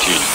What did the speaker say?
тень.